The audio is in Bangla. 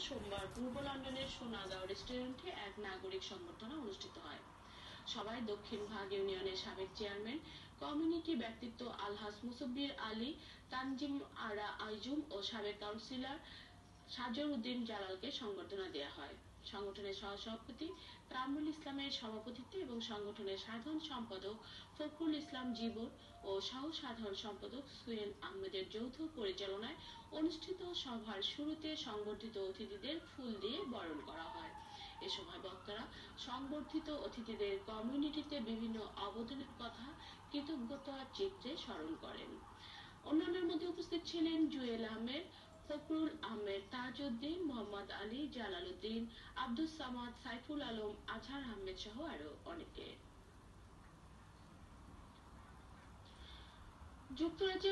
সোমবার পূর্ব লন্ডনের সোনাগাঁও রেস্টুরেন্টে এক নাগরিক সংবর্ধনা অনুষ্ঠিত হয়। সভায় দক্ষিণ ভাগ ইউনিয়নের সাবেক চেয়ারম্যান, কমিউনিটি ব্যক্তিত্ব আলহাজ মুসব্বির আলী, তানজিম আরা আইজুম ও সাবেক কাউন্সিলর সাজর উদ্দিন জালালকে সংবর্ধনা দেওয়া হয়। সংগঠনের সহসভাপতি কামরুল ইসলামের সভাপতিত্বে এবং সংগঠনের সাধারণ সম্পাদক ফখরুল ইসলাম জীবন ও সহ সাধারণ সম্পাদক সুয়েল আহমেদের যৌথ পরিচালনায় অনুষ্ঠিত সভার শুরুতে সংবর্ধিত অতিথিদের ফুল দিয়ে বরণ করা হয়। এ সময় বক্তারা সংবর্ধিত অতিথিদের কমিউনিটিতে বিভিন্ন অবদানের কথা কৃতজ্ঞতা চিত্রে স্মরণ করেন। অন্যান্যের মধ্যে উপস্থিত ছিলেন জুয়েল আহমেদ, ফখরুল তাজউদ্দিন মোহাম্মদ আলী জালাল উদ্দিন আব্দুস সামাদ, সাইফুল আলম, আজহার আহমেদ সহ আরও অনেকে। যুক্তরাজ্যে